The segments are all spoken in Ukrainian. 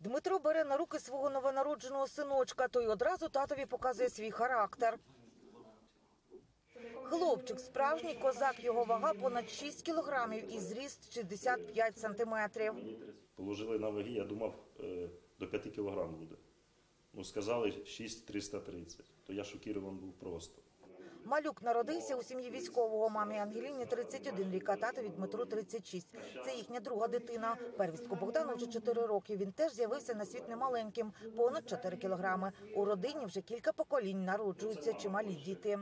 Дмитро бере на руки свого новонародженого синочка, той одразу татові показує свій характер. Хлопчик, справжній козак, його вага понад 6 кілограмів і зріст 65 сантиметрів. Положили на ваги, я думав, е, до 5 кілограм буде. Ну, сказали 6,330. То я шокірований був просто. Малюк народився у сім'ї військового. Мамі Ангеліні 31 рік, а татові Дмитру 36. Це їхня друга дитина. Первістку Богдану вже 4 роки. Він теж з'явився на світ немаленьким, понад 4 кілограми. У родині вже кілька поколінь народжуються чималі діти.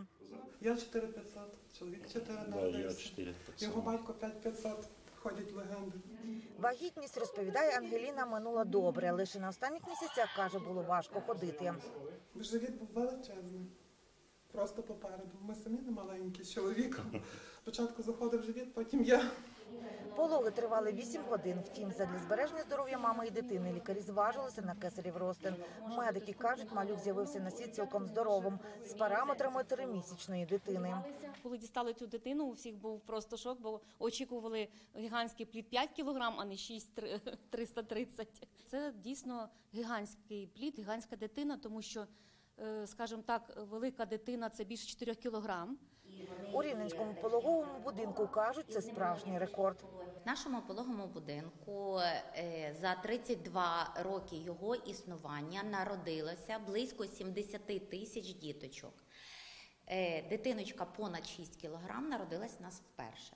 Я 4500, чоловік 4 народився. Його батько 5500, ходять легенди. Вагітність розповідає Ангеліна минула добре. Лише на останніх місяцях каже, було важко ходити. Живіт був величезний. Просто попереду. Ми самі не маленькі з чоловіком. Спочатку заходив живіт, потім я. Пологи тривали 8 годин. Втім, задля збереження здоров'я мами і дитини лікарі зважилися на кесарів ростин. Медики кажуть, малюк з'явився на світ цілком здоровим з параметрами тримісячної дитини. Коли дістали цю дитину, у всіх був просто шок, бо очікували гігантський плід 5 кілограм, а не 6 330. Це дійсно гігантський плід, гігантська дитина, тому що, скажімо так, велика дитина це більше 4 кілограм. У Рівненському пологовому будинку кажуть, це справжній рекорд. В нашому пологому будинку е, за 32 роки його існування народилося близько 70 тисяч діточок. Е, Дитиночка понад 6 кілограм народилась у нас вперше.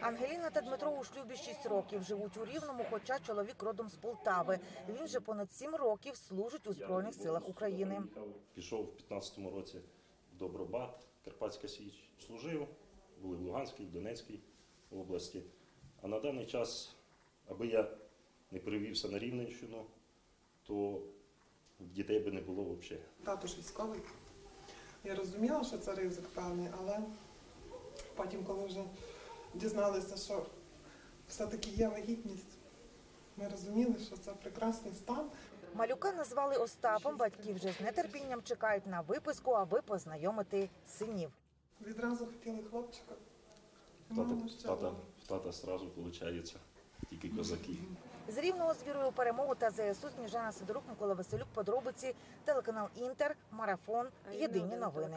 Ангеліна та Дмитро у шлюбі 6 років живуть у Рівному, хоча чоловік родом з Полтави. Він же понад 7 років служить у Збройних силах України. Пішов в 15-му році в Добробат, Карпатська Січ. Служив, були в Луганській, в Донецькій області. А на даний час, аби я не перевівся на Рівненщину, то дітей би не було взагалі. Тато ж військовий. Я розуміла, що це ризик певний, але потім, коли вже дізналися, що все-таки є вагітність, ми розуміли, що це прекрасний стан. Малюка назвали Остапом. Батьки вже з нетерпінням чекають на виписку, аби познайомити синів. Відразу хотіли хлопчика. Тата, Мама тата, тата сразу виходить тільки козаки. З рівного з вірою перемогу та ЗСУ Сніжана Сидорук, Микола Василюк, подробиці, телеканал Інтер, Марафон, Єдині новини.